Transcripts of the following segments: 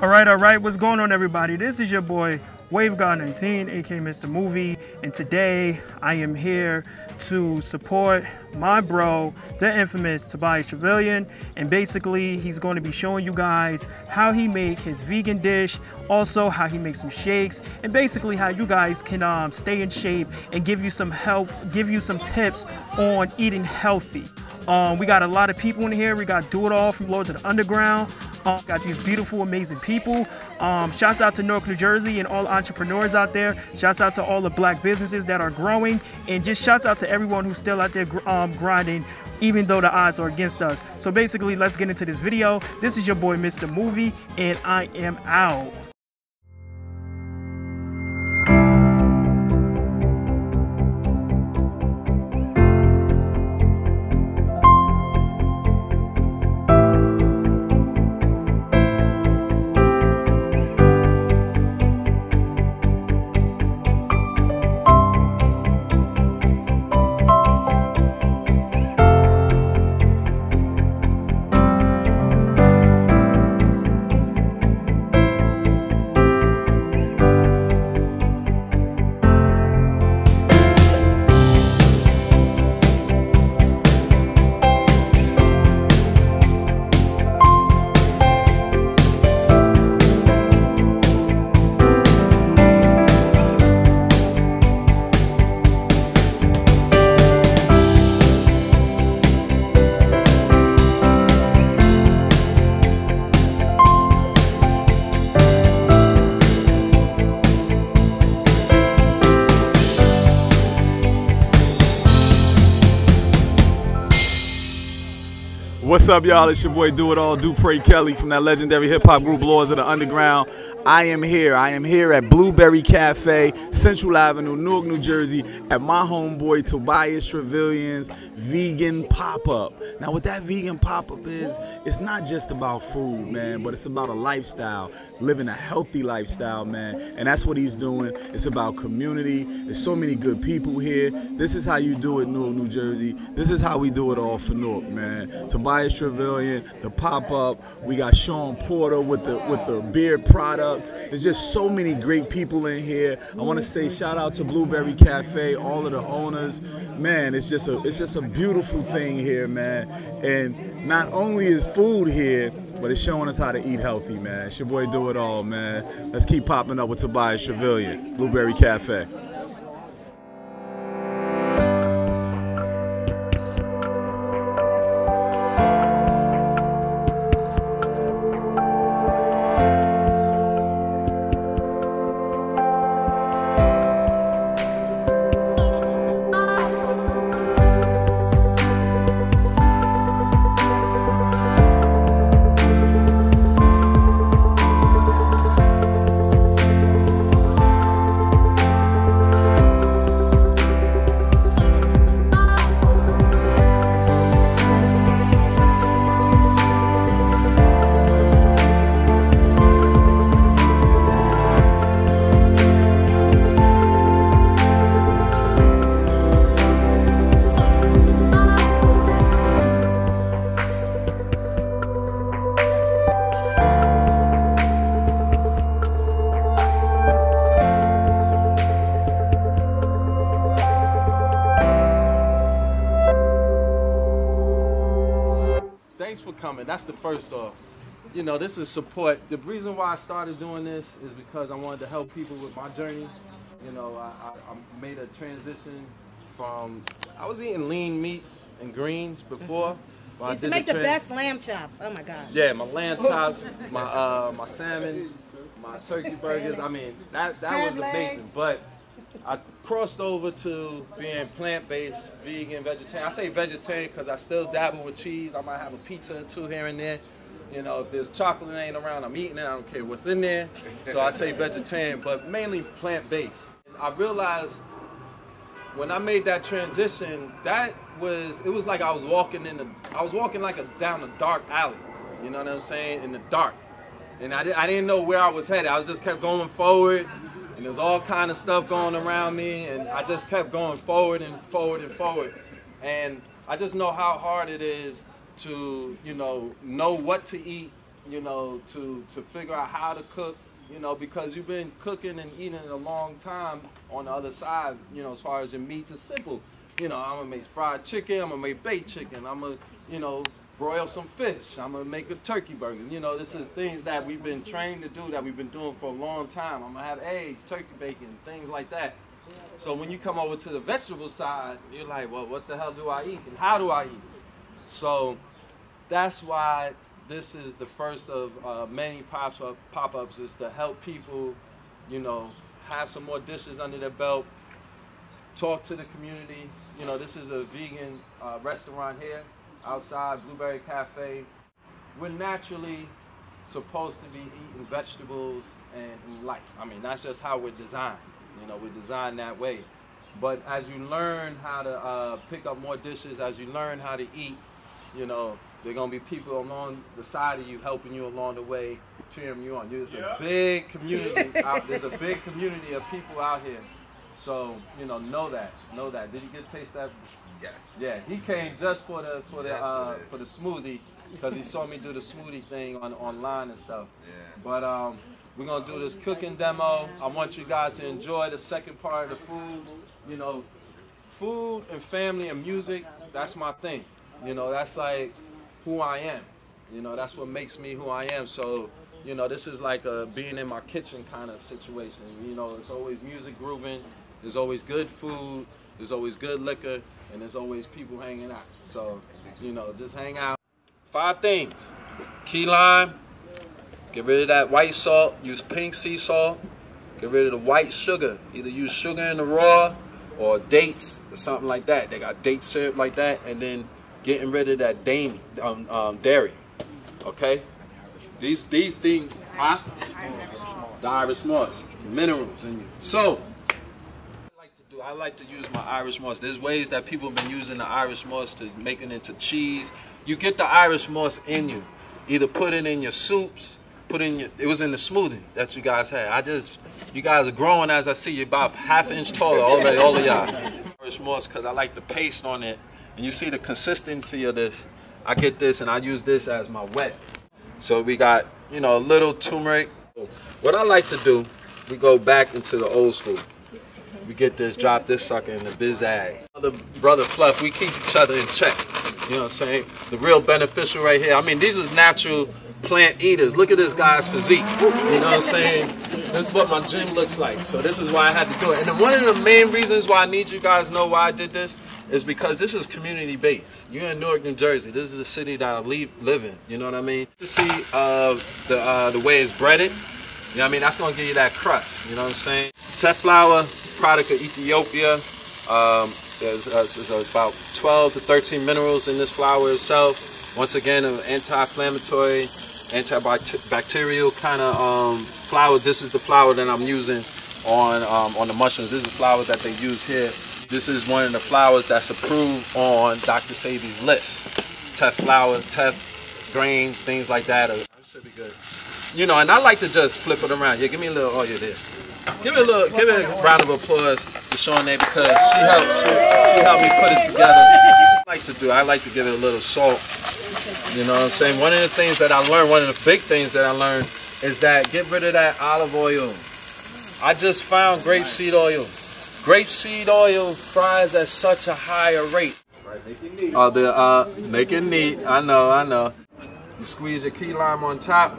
All right, all right. What's going on, everybody? This is your boy Wave God 19, aka Mr. Movie, and today I am here to support my bro, the infamous Tobias Truvillion, and basically he's going to be showing you guys how he make his vegan dish, also how he makes some shakes, and basically how you guys can um, stay in shape and give you some help, give you some tips on eating healthy. Um, we got a lot of people in here. We got Do It All from Lords of the Underground. Um, got these beautiful, amazing people. Um, shouts out to Newark, New Jersey, and all entrepreneurs out there. Shouts out to all the black businesses that are growing, and just shouts out to everyone who's still out there um, grinding, even though the odds are against us. So basically, let's get into this video. This is your boy, Mr. Movie, and I am out. What's up, y'all? It's your boy Do It All, Dupre Kelly from that legendary hip hop group Lords of the Underground. I am here. I am here at Blueberry Cafe, Central Avenue, Newark, New Jersey, at my homeboy Tobias Truvillion's vegan pop-up. Now, what that vegan pop-up is, it's not just about food, man, but it's about a lifestyle, living a healthy lifestyle, man. And that's what he's doing. It's about community. There's so many good people here. This is how you do it, Newark, New Jersey. This is how we do it all for Newark, man. Tobias Truvillion, the pop-up. We got Sean Porter with the with the beard product. There's just so many great people in here. I want to say shout out to Blueberry Cafe, all of the owners. Man, it's just a it's just a beautiful thing here, man. And not only is food here, but it's showing us how to eat healthy, man. It's your boy Do It All, man. Let's keep popping up with Tobias Truvillion, Blueberry Cafe. That's the first off. You know, this is support. The reason why I started doing this is because I wanted to help people with my journey. You know, I, I, I made a transition from I was eating lean meats and greens before. I Used to make the tran- best lamb chops. Oh my gosh. Yeah, my lamb chops, my uh, my salmon, my turkey burgers. I mean, that that was legs. amazing. But crossed over to being plant-based, vegan, vegetarian. I say vegetarian because I still dabble with cheese. I might have a pizza or two here and there. You know, if there's chocolate ain't around, I'm eating it. I don't care what's in there. So I say vegetarian, but mainly plant-based. I realized when I made that transition, that was it was like I was walking in the I was walking like a down a dark alley. You know what I'm saying? In the dark. And I, I didn't know where I was headed. I was just kept going forward and there's all kind of stuff going around me and I just kept going forward and forward and forward. And I just know how hard it is to, you know, know what to eat, you know, to to figure out how to cook, you know, because you've been cooking and eating a long time on the other side, you know, as far as your meats, it's simple. You know, I'm gonna make fried chicken, I'm gonna make baked chicken, I'm gonna, you know, broil some fish, I'm gonna make a turkey burger. You know, this is things that we've been trained to do, that we've been doing for a long time. I'm gonna have eggs, turkey bacon, things like that. So when you come over to the vegetable side, you're like, well, what the hell do I eat and how do I eat? So that's why this is the first of uh, many pop up pop ups is to help people, you know, have some more dishes under their belt, talk to the community. You know, this is a vegan uh, restaurant here outside Blueberry Cafe. We're naturally supposed to be eating vegetables and life. I mean, that's just how we're designed. You know, we're designed that way. But as you learn how to uh, pick up more dishes, as you learn how to eat, you know, there are gonna be people along the side of you helping you along the way, cheering you on. There's a big community out. There's a big community of people out here. So you know, know that, know that. Did you get to taste that? Yes. Yeah, he came just for the for the uh, for the smoothie because he saw me do the smoothie thing on online and stuff. Yeah. But um, we're gonna do this cooking demo. I want you guys to enjoy the second part of the food. You know, food and family and music. That's my thing. You know, that's like who I am. You know, that's what makes me who I am. So, you know, this is like a being in my kitchen kind of situation. You know, it's always music grooving. There's always good food. There's always good liquor, and there's always people hanging out. So, you know, just hang out. Five things: key lime. Get rid of that white salt. Use pink sea salt. Get rid of the white sugar. Either use sugar in the raw or dates or something like that. They got date syrup like that, and then getting rid of that dame, um, um, dairy. Okay? These these things, huh? The Irish moss, minerals in you. So, I like to use my Irish moss. There's ways that people have been using the Irish moss to make it into cheese. You get the Irish moss in you. Either put it in your soups, put in your. It was in the smoothie that you guys had. I just, you guys are growing as I see you, about half inch taller already, all of y'all. Irish moss because I like the paste on it and you see the consistency of this. I get this and I use this as my wet. So we got, you know, a little turmeric. What I like to do, we go back into the old school. We get this, drop this sucker in the bizag. The brother Fluff, we keep each other in check. You know what I'm saying? The real beneficial right here. I mean, these is natural plant eaters. Look at this guy's physique. You know what I'm saying? This is what my gym looks like. So this is why I had to do it. And one of the main reasons why I need you guys know why I did this is because this is community based. You're in Newark, New Jersey. This is the city that I live, live in. You know what I mean? To see uh, the uh, the way it's breaded, you know what I mean? That's gonna give you that crust. You know what I'm saying? Teff flour, product of Ethiopia. Um, there's, uh, there's about 12 to 13 minerals in this flour itself. Once again, an anti-inflammatory, antibacterial kind of um, flour. This is the flour that I'm using on um, on the mushrooms. This is the flour that they use here this is one of the flours that's approved on Dr. Sebi's list. Teff flour, Teff grains, things like that. Be good. You know, and I like to just flip it around. Yeah, give me a little oh oil there. Give me a little, give me a round of applause to there because she helped, she, she helped me put it together. I like to do, I like to give it a little salt. You know what I'm saying? One of the things that I learned, one of the big things that I learned is that get rid of that olive oil. I just found grapeseed oil. Grapeseed oil fries at such a higher rate. Oh, the uh, make it neat. I know, I know. You squeeze your key lime on top.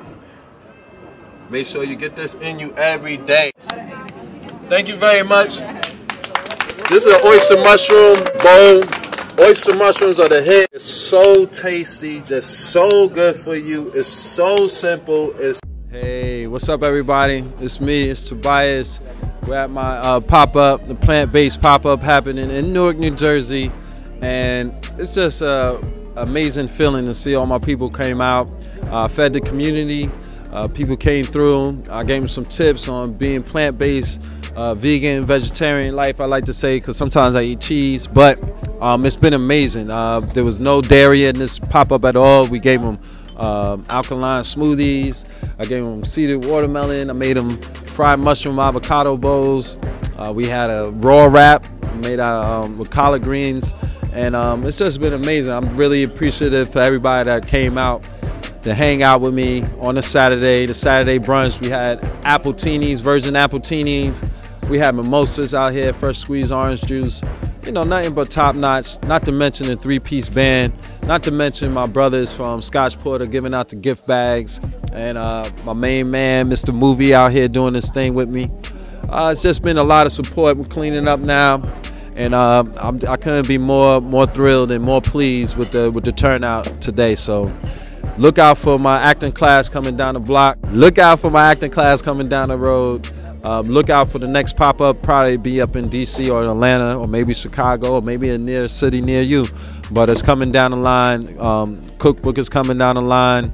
Make sure you get this in you every day. Thank you very much. This is an oyster mushroom bowl. Oyster mushrooms are the hit. It's so tasty. They're so good for you. It's so simple. It's Hey, what's up, everybody? It's me. It's Tobias. We're at my uh, pop up, the plant based pop up happening in Newark, New Jersey. And it's just an amazing feeling to see all my people came out, uh, fed the community. Uh, people came through. I gave them some tips on being plant based, uh, vegan, vegetarian life, I like to say, because sometimes I eat cheese. But um, it's been amazing. Uh, there was no dairy in this pop up at all. We gave them um, alkaline smoothies. I gave them seeded watermelon. I made them fried mushroom avocado bowls. Uh, we had a raw wrap made out of, um, with collard greens. And um, it's just been amazing. I'm really appreciative for everybody that came out. To hang out with me on a Saturday. The Saturday brunch, we had appletinis, virgin appletinis. We had mimosas out here, fresh squeezed orange juice. You know, nothing but top notch. Not to mention the three piece band. Not to mention my brothers from Scotch Porter giving out the gift bags. And uh, my main man, Mr. Movie, out here doing this thing with me. Uh, it's just been a lot of support. We're cleaning up now and uh, I could not be more more thrilled and more pleased with the with the turnout today. So look out for my acting class coming down the block. Look out for my acting class coming down the road. Um, look out for the next pop up. Probably be up in DC or Atlanta or maybe Chicago or maybe a near city near you. But it's coming down the line. Um, cookbook is coming down the line.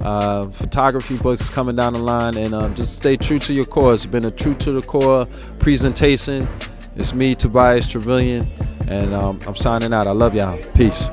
Uh, photography books is coming down the line, and um, just stay true to your core. It's been a true to the core presentation. It's me, Tobias Truvillion, and um, I'm signing out. I love y'all. Peace.